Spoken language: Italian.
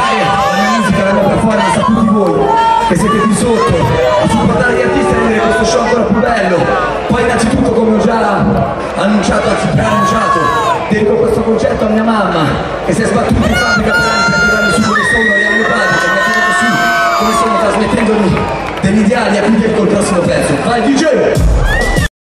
la musica, la performance a tutti voi che siete qui sotto, a supportare gli artisti a rendere questo show ancora più bello. Poi innanzitutto come ho già annunciato, anzi preannunciato, dedico questo concetto a mia mamma che si è sbattuta in fabbrica per anni per arrivare su come sono e a mio padre che mi ha tenuto su come sono trasmettendomi degli ideali a cui il prossimo pezzo. Vai DJ!